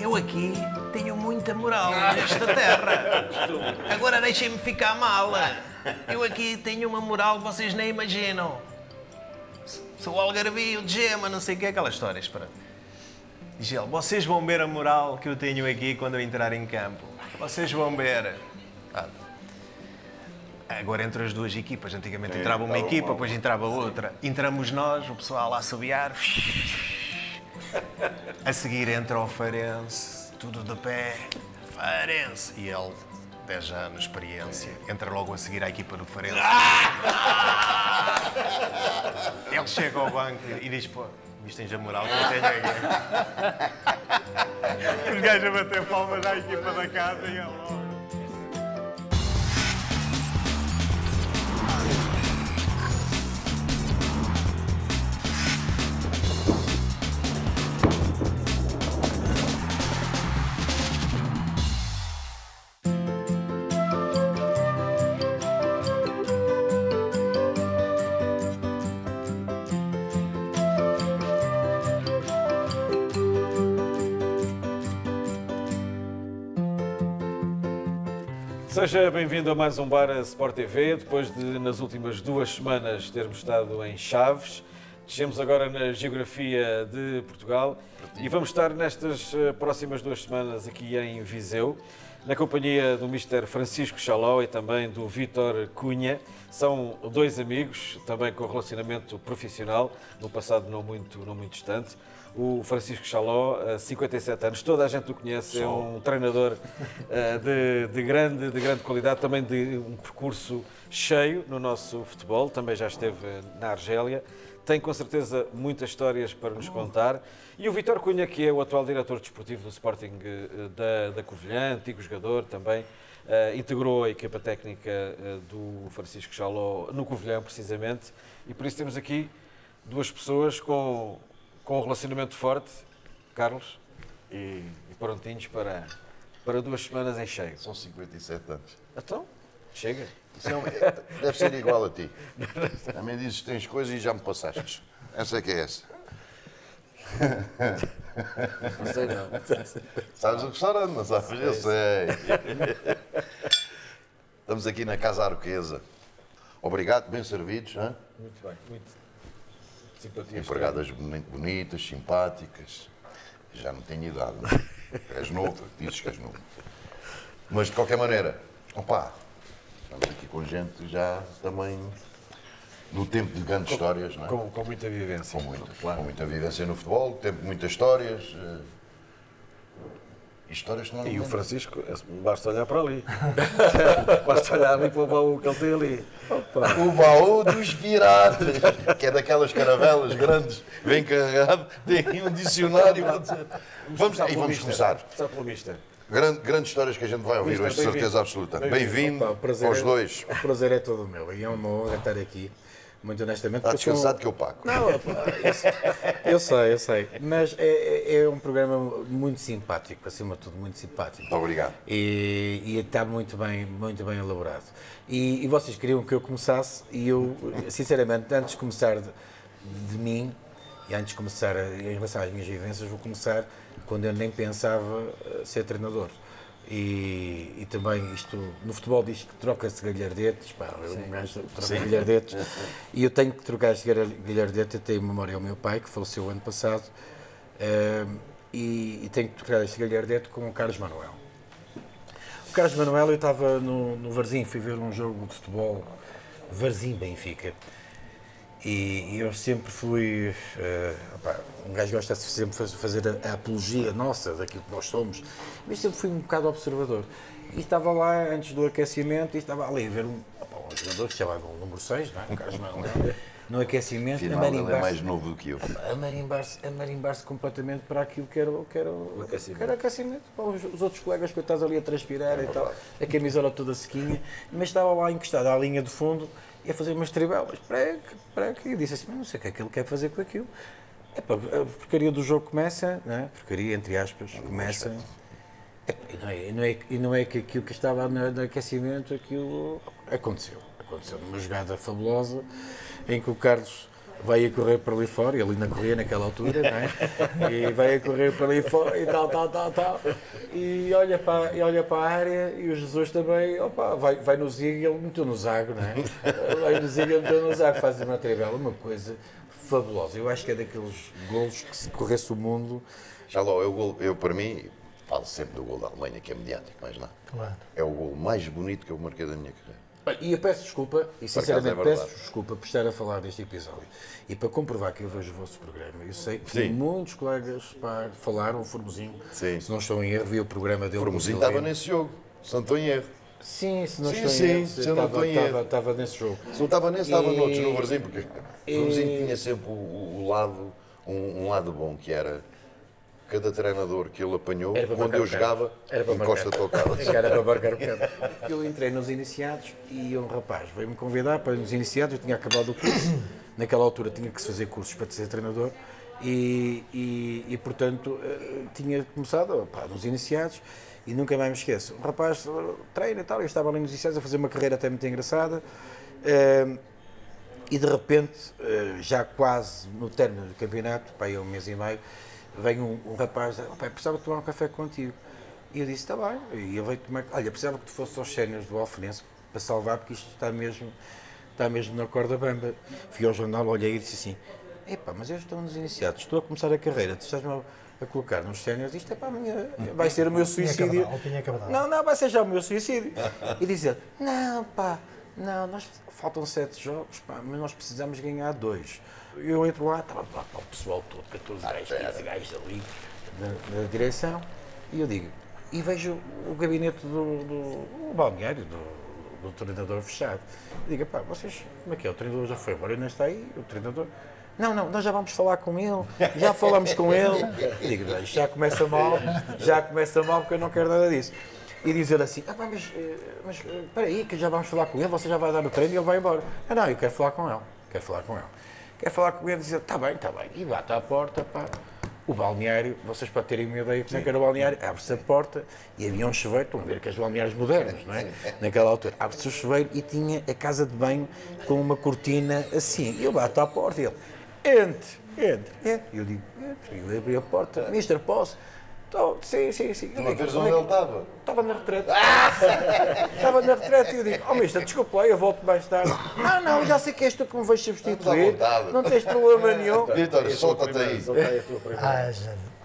eu aqui tenho muita moral nesta terra. Agora deixem-me ficar mal. Eu aqui tenho uma moral que vocês nem imaginam. Sou algarvio de gema, não sei o que é aquela história. Espera. Ele, vocês vão ver a moral que eu tenho aqui quando eu entrar em campo. Vocês vão ver. Ah, Agora entre as duas equipas. Antigamente entrava uma equipa, depois entrava outra. Entramos nós, o pessoal a assobiar. A seguir entra o Farense, tudo de pé. Farense. E ele, 10 anos, experiência, entra logo a seguir à equipa do Farense. Ele chega ao banco e diz: pô, vistens a moral eu tenho aqui. Os gajos a bater palmas à equipa da casa e ele Seja bem-vindo a mais um Bar Sport TV. Depois de, nas últimas duas semanas, termos estado em Chaves, descemos agora na geografia de Portugal e vamos estar nestas eh, próximas duas semanas aqui em Viseu, na companhia do Mr. Francisco Chaló e também do Vítor Cunha. São dois amigos, também com relacionamento profissional, no passado não muito, não muito distante. O Francisco Chaló, eh, 57 anos, toda a gente o conhece, é um treinador eh, de, de grande, de grande qualidade, também de um percurso cheio no nosso futebol, também já esteve na Argélia, tem com certeza muitas histórias para nos contar. E o Vítor Cunha, que é o atual diretor desportivo do Sporting eh, da, da Covilhã, antigo jogador também, eh, integrou a equipa técnica eh, do Francisco Chaló no Covilhã, precisamente, e por isso temos aqui duas pessoas com, com um relacionamento forte, Carlos, e, e prontinhos para, para duas semanas em cheio. São 57 anos. Então, chega. É deve ser igual a ti. Também dizes que tens coisas e já me passaste. Essa é que é essa. Não sei não. Sabes o restaurante, não sabes? Eu sei. Estamos aqui na Casa Arquesa. Obrigado, bem servidos. Hein? Muito bem, muito simpatia. Empregadas boni- bonitas, simpáticas. Já não tenho idade. não é? És novo, dizes que és novo. Mas de qualquer maneira, opá, estamos aqui com gente já também no tempo de grandes histórias, não é? Com, com muita vivência. Com muita, claro. com muita vivência no futebol, tempo de muitas histórias. E histórias que não E o. Francisco, é- basta olhar para ali. basta olhar ali para o baú que ele tem ali. O baú dos piratas, que é daquelas caravelas grandes, bem carregado, tem um dicionário. Vamos, e pelo vamos começar. Começar. Grande, grandes histórias que a gente vai ouvir Mister, hoje, de certeza absoluta. Bem-vindo. Prazer aos é- dois. O prazer é todo meu e é uma honra estar aqui, muito honestamente. Está porque eu que eu pago. Não, eu, eu sei, eu sei. Mas é, é- é um programa muito simpático, acima de tudo, muito simpático. Obrigado. E, e está muito bem, muito bem elaborado. E, e vocês queriam que eu começasse, e eu, sinceramente, antes de começar de, de mim, e antes de começar a- em relação às minhas vivências, vou começar quando eu nem pensava eh, ser treinador. E, e também isto, no futebol diz que troca-se galhardetes, pá, eu um gajo troca galhardetes, e eu tenho que trocar este galhar- galhardete, eu tenho memória ao meu pai, que faleceu ano passado, eh, e, e tenho que trocar este galhardete com o Carlos Manuel. O Carlos Manuel, eu estava no, no Varzim, fui ver um jogo de futebol, Varzim-Benfica. E, e eu sempre fui. eh, opá, um gajo gosta de sempre faz- fazer a, a apologia nossa, daquilo que nós somos, mas sempre fui um bocado observador. E estava lá antes do aquecimento e estava ali a ver um, opá, um jogador que se chamava o número 6, não é? O Carlos Manuel, no aquecimento, a Afinal, ele é marimbar-se mais novo do que eu. a marimbar-se a marimbar-se completamente para aquilo que era, o- que era, o que era aquecimento. Os, os outros colegas que estás ali a transpirar e tal, a camisola toda sequinha, mas estava lá encostado à linha de fundo e a fazer umas tribelas. Para que, para que? E disse assim, não sei o que é que ele quer fazer com aquilo. Epá, a porcaria do jogo começa, não é? porcaria entre aspas, começa. Epá, E não, é, e, não é, e não é que aquilo que estava no, no aquecimento, aquilo aconteceu. Aconteceu numa jogada fabulosa em que o Carlos vai a correr para ali fora, ele ainda corria naquela altura, não é? E vai a correr para ali fora e tal, tal, tal, tal. E olha para, e olha para a área e o Jesus também, opa, vai, vai no Ziga e ele meteu no Zago, não é? Vai no Ziga e meteu no Zago, faz uma trivela, uma coisa fabulosa. Eu acho que é daqueles golos que se corresse o mundo. Já lá, eu, gol- eu para mim, falo sempre do gol da Alemanha, que é mediático, mais nada. Claro. É o gol mais bonito que eu marquei da minha carreira. E eu peço desculpa, e sinceramente é peço desculpa por estar a falar deste episódio. E para comprovar que eu vejo o vosso programa, eu sei que Sim. muitos colegas pá, falaram, o Formosinho, Sim. se não estou em erro, vi o programa dele. O Formosinho com o estava nesse jogo, se não estou em erro. Sim, se não Sim, estou sim, em erro, se eu não estava, estou em erro. estava, estava nesse jogo. Se não estava nesse, estava E- noutros, no Varzinho, porque o e- tinha sempre o, o- o lado, um, um lado bom, que era cada treinador que ele apanhou, quando eu jogava, Era para encosta tocada. Era para marcar. Eu entrei nos iniciados e um rapaz veio-me convidar para nos iniciados. Eu tinha acabado o curso. Naquela altura tinha que se fazer cursos para ser treinador. E, e, e, portanto, eh, tinha começado pá, nos iniciados e nunca mais me esqueço. Um rapaz eh, treina e tal. Eu estava ali nos iniciados a fazer uma carreira até muito engraçada. Eh, e de repente, já quase no término do campeonato, para aí um mês e meio, vem um, um rapaz, oh, pai, precisava tomar um café contigo. E eu disse, está bem. E ele veio tomar, olha, precisava que tu fosse aos séniores do Alfenense para salvar, porque isto está mesmo, está mesmo na corda bamba. Fui ao jornal, olhei e disse assim, epá, mas eu estou nos iniciados, estou a começar a carreira, tu estás-me a, a colocar nos séniores, isto é para vai ser o meu suicídio. Não, não, vai ser já o meu suicídio. E dizer, não, pá, não, nós, faltam sete jogos, pá, mas nós precisamos ganhar dois. Eu entro lá, estava lá, pá, o pessoal todo, 14 gajos, 15 gajos ali, na, na direção, e eu digo, e vejo o gabinete do, do balneário, do, do treinador fechado. E digo, pá, vocês, como é que é? O treinador já foi embora, ainda está aí, o treinador. Não, não, nós já vamos falar com ele, já falamos com ele. E digo, "Bem, já começa mal, já começa mal porque eu não quero nada disso. E dizer assim, ah, pá, mas, eh, mas eh, espera aí, que já vamos falar com ele, você já vai dar o treino e ele vai embora. Ah, não, eu quero falar com ele, quero falar com ele. Quero falar com ele e dizer, está bem, está bem. E bate à porta, pá. O balneário, vocês para terem uma ideia como é que era o balneário, abre-se a porta e havia um chuveiro, estão a ver aqueles balneários modernos, não é? Naquela altura, abre-se o chuveiro e tinha a casa de banho com uma cortina assim. E eu bato à porta e ele, entre, entre, entre. E eu digo, entre. E eu abri a porta, mister, posso? Tô, sim, sim, sim. Uma vez "Como onde é ele que-" estava. Estava na retrete. Estava na retrete e eu digo, oh mister, desculpa lá, eu volto mais tarde. Não, não, já sei que és tu que me vais substituir. Não tens problema nenhum. Vitor, solta-te aí. Ah,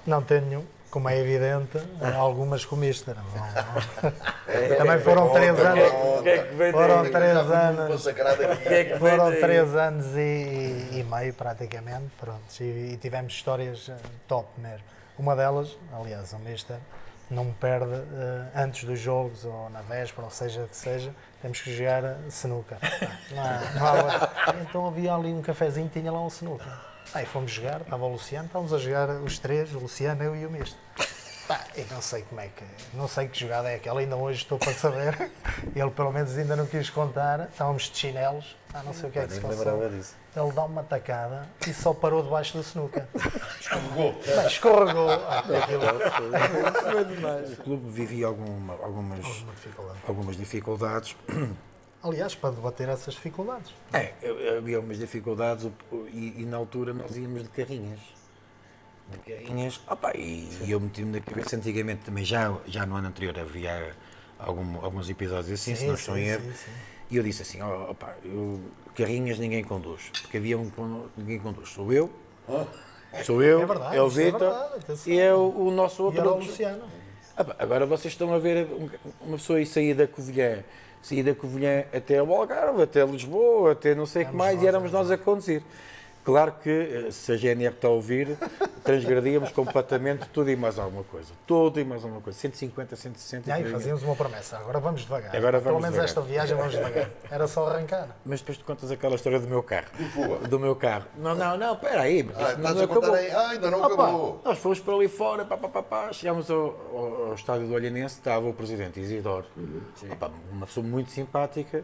não tenho, como é evidente, algumas com o Mister. Também foram três anos. O que é que vem Foram três anos. é Foram três anos e, e meio praticamente, pronto, e, e tivemos histórias eh, top mesmo. Uma delas, aliás, o Mister não perde eh, antes dos jogos ou na véspera, ou seja o que seja, temos que jogar eh, sinuca. Não não então havia ali um cafezinho, tinha lá um sinuca. Aí fomos jogar, estava o Luciano, estávamos a jogar os três, o Luciano, eu e o Mister. Pá, e não sei como é que. Não sei que jogada é aquela, ainda hoje estou para saber. Ele pelo menos ainda não quis contar. Estávamos de chinelos, ah, não sei o que é que se passou. disso. Ele dá uma tacada e só parou debaixo da sinuca. Escorregou. Escorregou. Ah, aquilo foi demais. O clube vivia alguma- algumas, Uma dificuldade. algumas dificuldades. Aliás, para debater essas dificuldades. É, havia algumas dificuldades e, e na altura nós íamos de carrinhas. De carrinhas. Opa, e, e eu meti-me na cabeça, antigamente também, já, já no ano anterior havia algum- alguns episódios assim, se Sim, não estou em sim, erro. sim, sim. E eu disse assim, ó, opa, eu, carrinhas ninguém conduz, porque havia um que ninguém conduz. Sou eu, sou eu, É verdade, é o é Vitor atenção. e é o, o nosso E outro. era o Luciano. Ah, agora vocês estão a ver um- uma pessoa aí sair da Covilhã, sair da Covilhã até o Algarve, até Lisboa, até não sei o que mais, e éramos nós a conduzir. Claro que, eh, se a GNR está a ouvir, transgredíamos completamente tudo e mais alguma coisa. Tudo e mais alguma coisa. 150, 160. E aí fazíamos uma promessa. Agora vamos devagar. Agora Pelo vamos menos devagar. esta viagem vamos devagar. Era só arrancar. Mas depois tu contas aquela história do meu carro. Do meu carro. Não, não, não, espera aí. Ah, não a contar acabou. aí? Ah, ainda não Opa, acabou. Nós fomos para ali fora, pá, pá, pá, pá, chegámos ao, ao- ao estádio do Olhanense, estava o presidente Isidoro, Opa, uma pessoa muito simpática,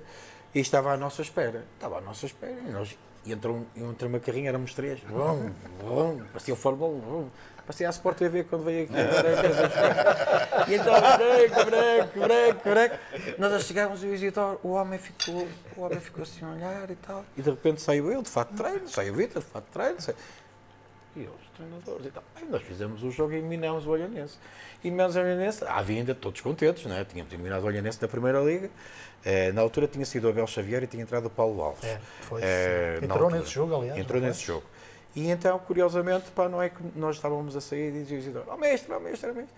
e estava à nossa espera. Estava à nossa espera e nós. E entrou, entrou uma carrinha, éramos três. Vum, vum, parecia o Fórmula 1. Vum. Passei à Sport TV quando veio aqui. e então, branco, branco, branco, branco. Nós a chegámos e o Isidoro, o homem ficou, o homem ficou assim a olhar e tal. E de repente saiu ele, de fato treino, saiu o Vitor, de fato treino. Saiu... E eles, treinadores e tal. Aí nós fizemos o jogo e eliminámos o Olhanense. E eliminamos o Olhanense, havia ainda todos contentes, não é? Tínhamos eliminado o Olhanense da Primeira Liga. Eh, na altura tinha sido o Abel Xavier e tinha entrado o Paulo Alves. É, foi, Eh, Entrou altura. nesse jogo, aliás, Entrou nesse jogo. E então, curiosamente, pá, não é que nós estávamos a sair e dizia o ó mestre, ó mestre, ó mestre.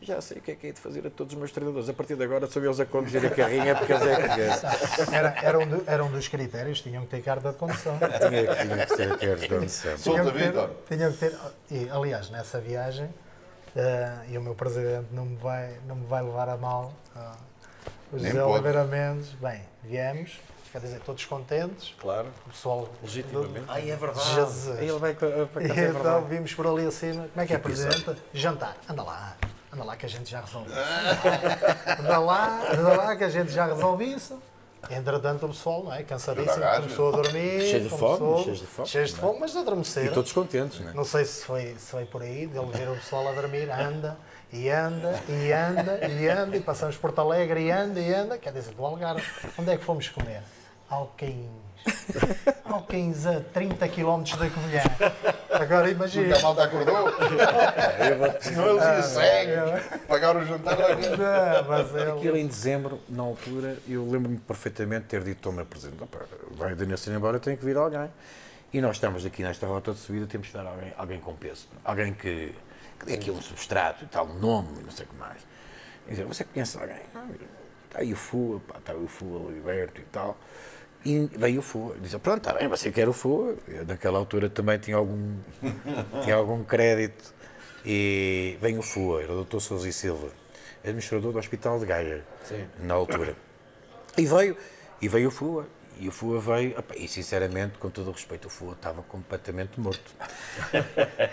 Já sei o que é que é de fazer a todos os meus treinadores. A partir de agora são eles a conduzir a carrinha porque eles é que. Era, era, um do- era um dos critérios, tinham que ter carta de condução. Tinha, tinha que eles dão sempre. Solta, Tinham que ter- Vítor. tinham que ter. E, aliás, nessa viagem, eh, e o meu presidente não me vai, não me vai levar a mal, ah, o José. Oliveira Mendes, bem, viemos, quer dizer, todos contentes, Claro. o pessoal. Legitimamente. Ai, é verdade. Jesus. Ele vai para para E casa, é então verdade. vimos por ali acima, como é que é, presidente? Jantar, anda lá, anda lá que a gente já resolve isso. Anda lá, anda lá que a gente já resolve isso. Entretanto, o pessoal, não é? Cansadíssimo, começou a dormir. Cheio de começou- fome, cheio de fome, Cheios de fome, mas a adormecer. E todos contentes, não é? Não sei se foi, se foi por aí, dele ver o pessoal a dormir, anda, e anda, e anda, e anda, e passamos Porto Alegre, e anda, e anda, quer dizer, do Algarve. Onde é que fomos comer? Alcaíns. Alcaíns a 30 km da Covilhã. Agora imagina. a malta acordou. Senão eles iam cegos. Pagaram o jantar. Não, mas Aquilo ele, em dezembro, na altura, eu lembro-me perfeitamente de ter dito ao meu presidente: "Opa, vai o Daniel ser embora, tem que vir alguém. E nós estamos aqui nesta rota de subida, temos que dar alguém, alguém com peso. Alguém que, que dê aqui um substrato e tal, um nome, e não sei o que mais. E dizer, você conhece alguém? "Ah, Está aí o Fua, pá, está aí o Fua liberto e tal. E veio o Fua. Disse, pronto, está bem, você quer o Fua. Eu, naquela altura também tinha algum, tinha algum crédito. E vem o Fua, era o Dr. Sousa e Silva, administrador do Hospital de Gaia, na altura. E veio, e veio o Fua. E o Fua veio, e sinceramente, com todo o respeito, o Fua estava completamente morto.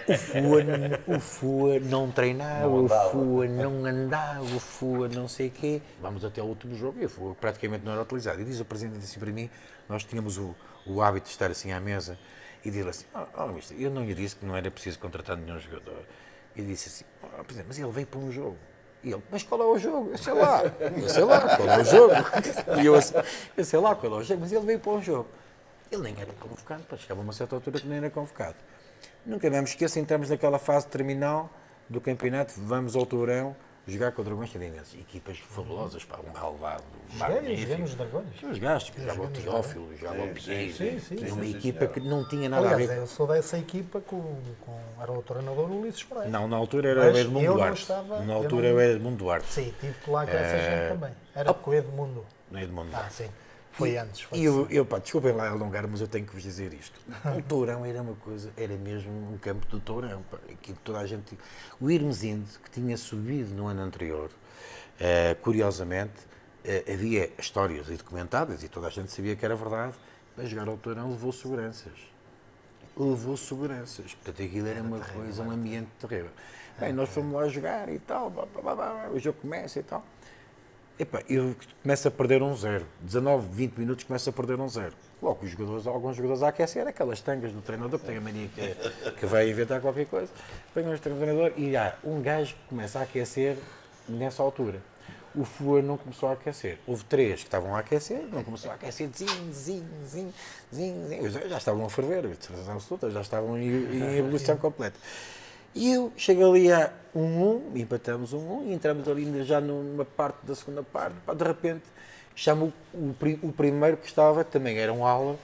O Fua, o Fua não treinava, o Fua não andava, o Fua não sei o quê. Vamos até ao último jogo e o Fua praticamente não era utilizado. E diz o Presidente assim para mim, nós tínhamos o, o hábito de estar assim à mesa e dizer assim, oh, oh, eu não lhe disse que não era preciso contratar nenhum jogador. E disse assim, oh, Presidente, mas ele veio para um jogo. E ele, mas qual é o jogo? Eu sei lá, eu sei lá qual é o jogo. E eu eu sei lá qual é o jogo, mas ele veio para um jogo. Ele nem era convocado, pá, chegava a uma certa altura que nem era convocado. Nunca me esqueço, entramos naquela fase terminal do campeonato, vamos ao Tourão jogar com o Dragões Cadinenses. Equipas fabulosas, pá, um relevado, joguei, joguei magnífico. nos Dragões. Que jogava o Teófilo, jogava o Pinheiro, sim, sim, tinha sim, uma equipa que não tinha nada a Aliás, ver. eu sou dessa equipa com, com era o treinador Ulisses Pereira. Não, na altura era Mas o Edmundo Duarte. estava- na altura não- era o Edmundo Duarte. Sim, tive que lá com essa gente também. Era com o Edmundo. Não é Edmundo Ah, sim. Foi antes. Foi E eu, eu pá, desculpem lá alongar, mas eu tenho que vos dizer isto. O Tourão era uma coisa, era mesmo um campo do Tourão. Pá, que toda a gente. O Irmesinde, que tinha subido no ano anterior, eh, curiosamente, eh, havia histórias e documentadas, e toda a gente sabia que era verdade, para jogar ao Tourão levou seguranças. Levou seguranças. Portanto, aquilo era uma coisa, um ambiente terrível. Bem, nós fomos lá jogar e tal, blá, blá, blá, o jogo começa e tal. Epá, eu começo a perder um zero. 19, 20 minutos começo a perder um zero. Logo, os jogadores, alguns jogadores a aquecer, aquelas tangas do treinador, que tem a mania que, que vai inventar qualquer coisa. Vem um treinador e há um gajo que começa a aquecer nessa altura. O Fua não começou a aquecer. Houve três que estavam a aquecer, não começou a aquecer, zin, zin, zin, zin, zin. Já estavam a ferver, já estavam em, em evolução completa. E eu chego ali a 1-1, empatamos 1-1 e entramos ali já numa parte da segunda parte. De repente, chamo o, o o primeiro que estava, também era um ala,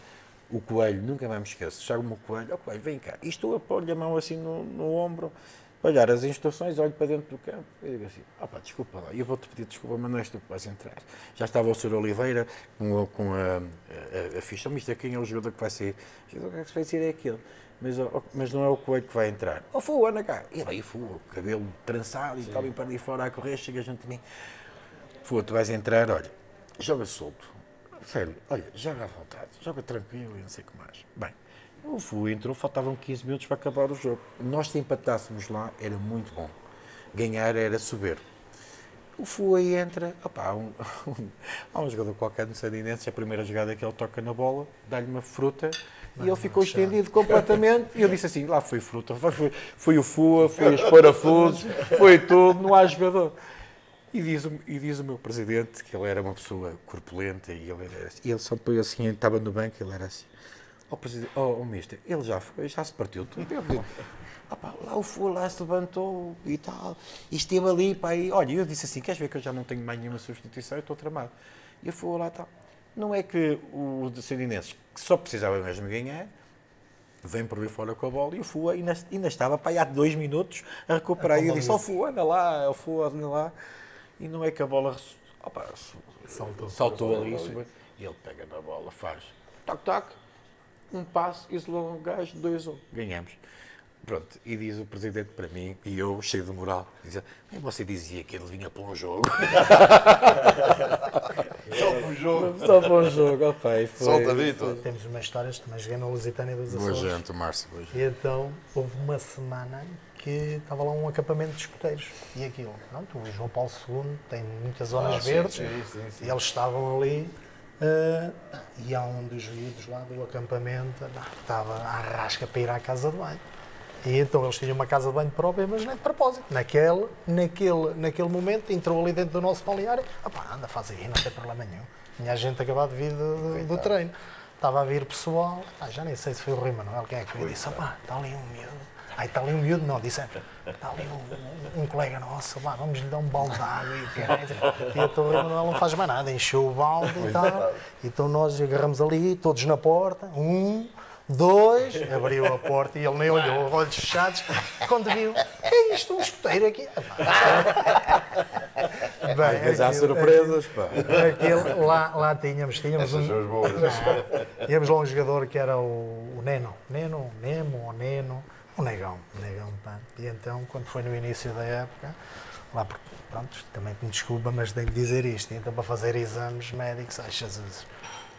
o Coelho, nunca mais me esqueço. Chamo-me o Coelho, ó Coelho, vem cá. E estou a pôr-lhe a mão assim no, no ombro, para olhar as instruções, olho para dentro do campo. Eu digo assim, ó pá, desculpa lá, eu vou-te pedir desculpa, mas não és tu que vais entrar. Já estava o Sr. Oliveira com, a- com a, a, a ficha, mas quem é o jogador que vai sair? O jogador que vai sair é aquele. Mas, mas não é o Coelho que vai entrar. Ó, Fua, anda cá. E aí, Fua, o cabelo trançado e tal, e para ali fora a correr, chega junto de mim. Fua, tu vais entrar, olha, joga solto. Sério, olha, joga à vontade, joga tranquilo e não sei o que mais. Bem, o Fua entrou, faltavam 15 minutos para acabar o jogo. Nós, se empatássemos lá, era muito bom. Ganhar era soberbo. O Fua aí entra, opá, há, um, há um jogador qualquer no Sardinense, a primeira jogada que ele toca na bola, dá-lhe uma fruta E ele ficou estendido completamente. E eu disse assim: lá foi fruta, foi, foi, o FUA, foi os parafusos, foi tudo, não há jogador. E diz, e diz o meu presidente que ele era uma pessoa corpulenta e ele, era, assim- e ele só põe assim, estava no banco, ele era assim. Ó presidente, ó oh, mister, ele já foi, já se partiu tudo. Ele, "Ah lá o FUA lá se levantou e tal, e esteve ali, e olha, eu disse assim: queres ver que eu já não tenho mais nenhuma substituição, eu estou tramado. E o FUA lá tal. Não é que os descendinenses, que só precisavam mesmo ganhar, vem por aí fora com a bola e o Fua ainda, ainda estava para aí há dois minutos a recuperar. E eu disse: Ó Fua, anda lá, ó Fua, anda lá. E não é que a bola opa, saltou, saltou ali e ele pega na bola, faz tac, tac, um passo, isolou um gajo, dois, um. Ganhamos. Pronto, e diz o presidente para mim, e eu, cheio de moral, diz: "Bem, Você dizia que ele vinha para um jogo. Só para o jogo. Só para um jogo, opa, e foi. Solta, Vitor. Temos umas histórias, também joguei na Lusitânia dos Boa Açores. gente, Márcio, boa gente. E então houve uma semana que estava lá um acampamento de escuteiros. E aquilo, pronto, o João Paulo II tem muitas zonas Ah, sim, verdes sim, e eles estavam ali. eh, e há um dos miúdos lá do acampamento estava à rasca para ir à casa de banho. E então eles tinham uma casa de banho própria, mas nem de propósito. Naquele, naquele, naquele momento entrou ali dentro do nosso balneário. Ah pá, anda, faz aí, não tem problema nenhum. Tinha a gente acabado de vir do, do- treino. Estava a vir pessoal, ah, já nem sei se foi o Rui Manuel, quem é que foi? Disse, ah pá, está ali um miúdo. Aí está ali um miúdo, não, disse, está ali um, um- colega nosso, vá, vamos lhe dar um balde de água e o Rui Manuel não faz mais nada, encheu o balde e tal. Então nós agarramos ali, todos na porta, um, dois, abriu a porta e ele nem olhou, olhos fechados, quando viu, que é isto, um escoteiro aqui? Bem, Às vezes há surpresas, pá. aquilo- lá, lá tínhamos, tínhamos Essas um, boas. Tínhamos lá um jogador que era o, o Neno, Neno, Nemo ou Neno, o Negão, o Negão, pá. E então, quando foi no início da época, lá, porque, pronto, também me desculpa, mas tenho de dizer isto, então para fazer exames médicos, ai Jesus.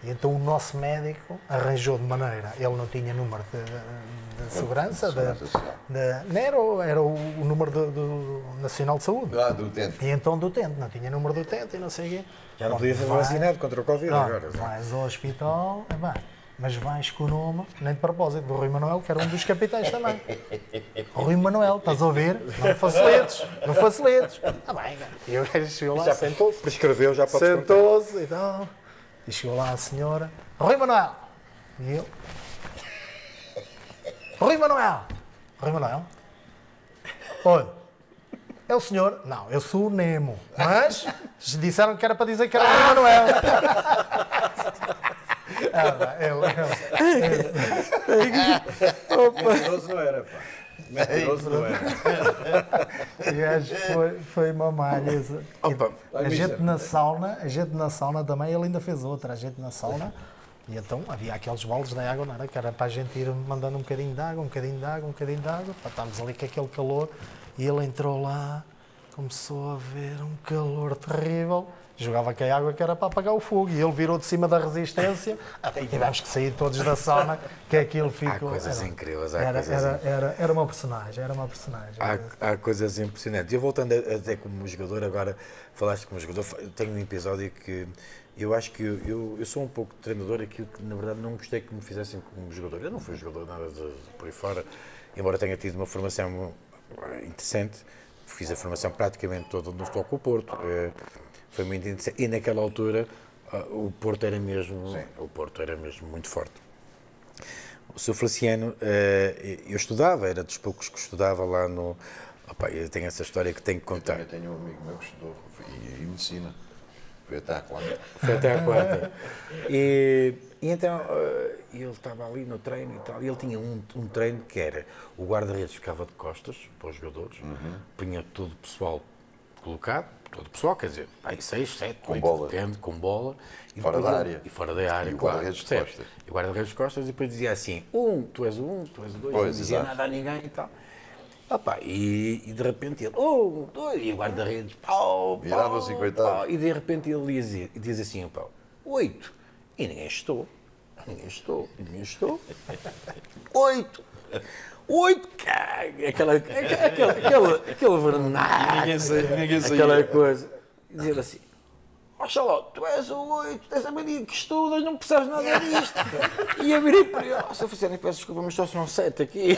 E então o nosso médico arranjou de maneira, ele não tinha número de, de- de segurança, de, não era, o- era o, o número do, do Nacional de Saúde. Ah, do tempo. E então do utente, não tinha número do utente e não sei o quê. Já não podia ser vacinado contra o Covid não, agora. vais ao hospital, é bem, mas vais com o nome, nem de propósito, do Rui Manuel, que era um dos capitães também. Rui Manuel, estás a ouvir? Não facilites, não facilites. Ah bem. E gajo chegou lá, Já sentou, prescreveu, já pode sentou-se e tal. E chegou lá a senhora, Rui Manuel. E eu, Rui Manuel. Rui Manuel. Olha, é o senhor? Não, eu sou o Nemo. Mas disseram que era para dizer que era o Rui Manuel. Ah, pá, ele, ele. Mentiroso não era, pá. Mentiroso não era. O gajo foi, foi uma malha. essa. Opa, A gente na sauna, a gente na sauna também, ele ainda fez outra, a gente na sauna. E então havia aqueles baldes de água, não era? Que era para a gente ir mandando um bocadinho de água, um bocadinho de água, um bocadinho de água, para estarmos ali com aquele calor. E ele entrou lá, começou a ver um calor terrível, jogava com a água que era para apagar o fogo. E ele virou de cima da resistência, e tivemos que sair todos da sauna, que aquilo ficou. Há coisas era- incríveis, há Era, coisas era, era, era uma personagem, era uma personagem. Há, há coisas impressionantes. Eu voltando até como jogador, agora falaste como jogador, tenho um episódio que eu acho que eu, eu, eu sou um pouco treinador, aquilo que na verdade não gostei que me fizessem como jogador. Eu não fui jogador nada de, de por aí fora, embora tenha tido uma formação eh, interessante, fiz a formação praticamente toda no Futebol com o Porto. eh, Foi muito interessante. E naquela altura ah, o Porto era mesmo, o Porto era mesmo muito forte. O Sr. Feliciano, eh, eu estudava, era dos poucos que estudava lá no. Opa, eu tenho essa história que tenho que contar. Eu tenho um amigo meu que estudou e, e medicina. Foi até à quarta. Foi até à quarta. E, e então eh, ele estava ali no treino e tal, e ele tinha um, um treino que era o guarda-redes ficava de costas para os jogadores, punha todo o pessoal colocado, todo o pessoal, quer dizer, aí seis, sete, Com oito, bola. depende, com bola. E Fora da ele- área. E fora da área, E claro, guarda-redes de costas. E o guarda-redes de costas e depois dizia assim, um, tu és o um, tu és o dois, Pois, não dizia exato. nada a ninguém e tal. Opa, e, e de repente ele, um, dois, e o guarda-redes, pau, pau, Virava-se, coitado. pau, e de repente ele diz, diz assim, pá, oito. E ninguém estou. Ninguém estou. Ninguém estou. Oito. Oito. Aquela, aquela, aquela, aquele vernáculo. Ninguém sa- ninguém. Aquela coisa. Dizer assim, ó Xaló, tu és o oito, tens a mania que estudas, não precisas nada disto. e eu virei para ele, ó, Sr. Oficial, peço desculpa, mas só são sete aqui.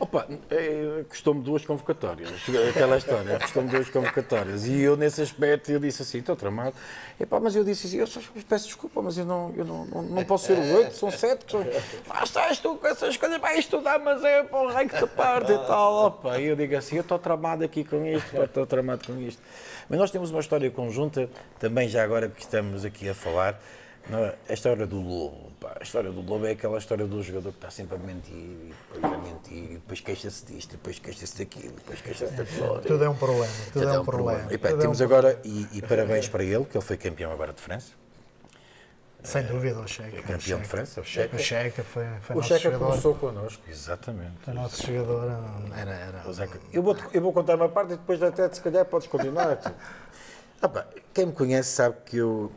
Opa, eh, custou-me duas convocatórias, aquela história, custou-me duas convocatórias. E eu, nesse aspecto, eu disse assim, estou tramado. Epá, mas eu disse assim, eu só peço desculpa, mas eu não, eu não, não, não posso ser o oito, são sete. São... Lá estás tu com essas coisas, vai estudar, mas é para o raio que te parte e tal. Opa, e eu digo assim, eu estou tramado aqui com isto, estou tramado com isto. Mas nós temos uma história conjunta, também já agora que estamos aqui a falar, é? A história do lobo. Pá, a história do lobo é aquela história do jogador que está sempre a mentir, e depois a mentir, e depois queixa-se disto, depois queixa-se daquilo, depois queixa-se daquilo. Tudo é um problema. Tudo, é um problema. E, pá, Tudo é temos um agora, e, e parabéns para ele, que ele foi campeão agora de França. Sem dúvida, o Checa. Campeão o de. França, o Checa. O Checa foi, foi O nosso Checa jogador. começou connosco, exatamente. Foi nosso jogador. Era, era. O Eu vou, eu vou contar uma parte e depois até se calhar podes continuar. Ah pá, quem me conhece sabe que eu,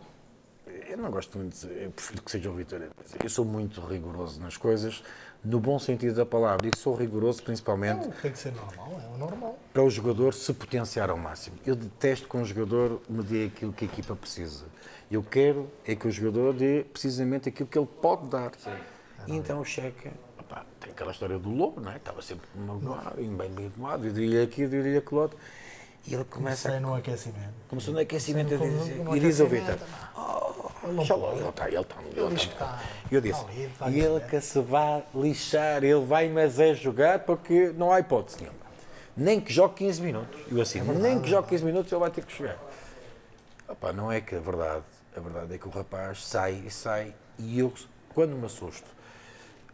eu não gosto muito, de- eu prefiro que seja o a dizer. Eu sou muito rigoroso nas coisas, no bom sentido da palavra, e sou rigoroso principalmente Não, tem que ser normal, é o normal. para o jogador se potenciar ao máximo. Eu detesto que um jogador me dê aquilo que a equipa precisa. Eu quero é que o jogador dê precisamente aquilo que ele pode dar. E então o Checa, tem aquela história do lobo, não é? Estava sempre magoado, bem bem magoado, eu diria aquilo, eu diria aquilo outro. E ele começa Comecei a no aquecimento. Começou no aquecimento a Começou no- dizer, no e diz ao Vitor, lá, ele está, ele está, ele está. E eu disse, está e ele que se vai lixar, ele vai mas é jogar porque não há hipótese nenhuma. Nem que jogue 15 minutos. Eu assim, nem que jogue 15 minutos ele vai ter que jogar. Opa, não é que a verdade, a verdade é que o rapaz sai e sai e eu, quando me assusto,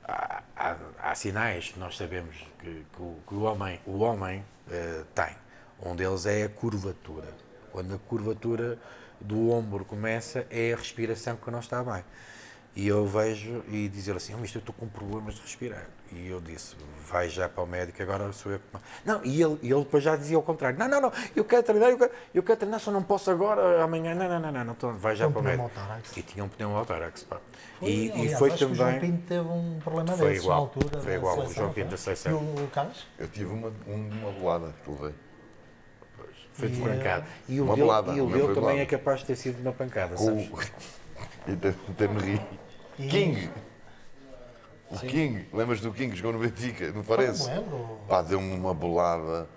há, há- há sinais que nós sabemos que, que o, que o homem, o homem eh, tem. Um deles é a curvatura. Quando a curvatura do ombro começa, é a respiração que não está bem. E eu vejo e dizer assim, oh, mas eu estou com problemas de respirar. E eu disse, vai já para o médico, agora sou eu que... Não, e ele, e ele depois já dizia ao contrário, não, não, não, eu quero treinar, eu quero, eu quero treinar, só não posso agora, amanhã, não, não, não, não, não então vai já Um para o médico. pneumotórax. E tinha um pneumotórax, pá. E, e Aliás, foi acho que O João também... Pinto teve um problema Foi desses igual, na altura. foi da igual, o João Pinto foi? da seleção. E o, o Carlos? Eu tive uma, uma bolada que levei. Foi E, desbancado. E o Uma dele, bolada, e o não dele também bolada. é capaz de ter sido uma pancada, Com sabes? o. E até, me ri. E- King! O King, lembras do King? Jogou no Benfica, não Não parece? me lembro. Pá, deu-me uma bolada.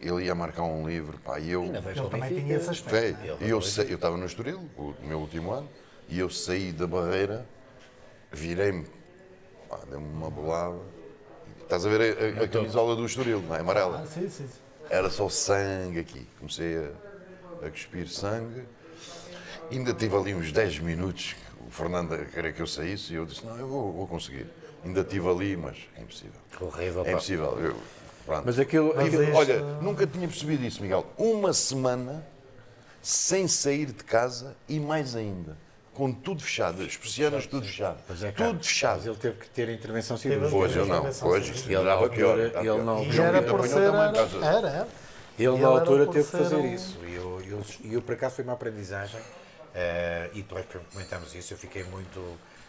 Ele ia marcar um livro, pá, e eu. Ainda vejo Ele também tinha essas festas. e eu estava no Estoril, o meu último ano, e eu saí da barreira, virei-me, pá, deu-me uma bolada. Estás a ver a, a- a camisola do Estoril, não é? Amarela. Ah, sim, sim. Era só sangue aqui. Comecei a, a cuspir sangue. Ainda tive ali uns 10 minutos, o Fernando a querer que eu saísse, e eu disse, não, eu vou, vou conseguir. Ainda estive ali, mas é impossível. Horrível, É impossível. Eu, pronto. Mas aquilo... Mas aquilo- este- Olha, nunca tinha percebido isso, Miguel. Uma semana sem sair de casa e mais ainda, com tudo fechado, as persianas tudo fechado. Pois é, tudo cara, Mas fechado. ele teve que ter intervenção cirúrgica. Hoje eu não, isto Ele dava pior. ele não- era por ser. Era, era. era. Ele, na altura, teve que fazer um- isso. E eu, eu, e eu, por acaso, foi uma aprendizagem. eh, e nós comentamos isso. Eu fiquei muito.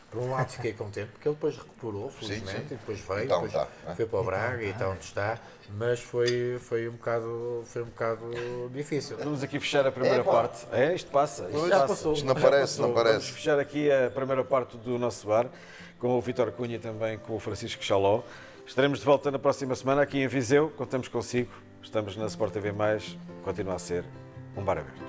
Por um lado, fiquei contente, porque ele depois recuperou, felizmente, sim. e depois veio, Então depois tá, né? foi para o Braga e está onde está. Mas foi, foi, um bocado, foi um bocado difícil. Vamos aqui fechar a primeira Epá. parte. É, isto passa. Isto Já passa. passou. Isto não parece, não parece. Vamos fechar aqui a primeira parte do nosso bar com o Vitor Cunha e também com o Francisco Chaló. Estaremos de volta na próxima semana aqui em Viseu. Contamos consigo. Estamos na Sport TV+. Continua a ser um bar aberto.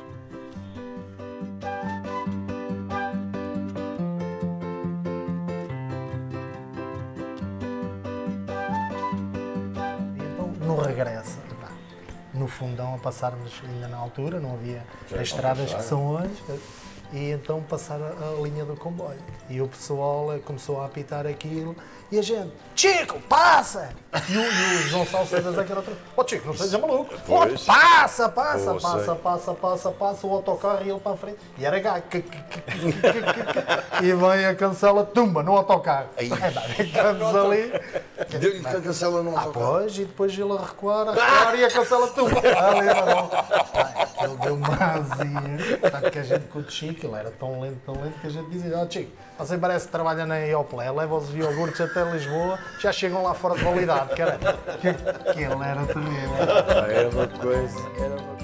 Fundão a passarmos ainda na altura, não havia as estradas que são hoje. E então passar a, a linha do comboio. E o pessoal eh, começou a apitar aquilo e a gente, Chico, passa! E o, e o João Salcedas daquela outra, ó Chico, não seja maluco, Pois. passa, passa, Pô, passa, sei. passa, passa, passa, o autocarro e ele para a frente. E era gago. E vem a cancela, tumba, no autocarro. É, pá, ficamos ali. Deu-lhe que a cancela não Ah, pois, e depois ele a recuar, a recuar e a cancela tudo. Ali, não. Ele deu uma azia. Tanto que a gente com o Chico, ele era tão lento, tão lento, que a gente dizia: Ó Chico, você parece que trabalha na Ioplé, leva os iogurtes até Lisboa, já chegam lá fora de validade, cara. Que ele era terrível. Era uma coisa. Era uma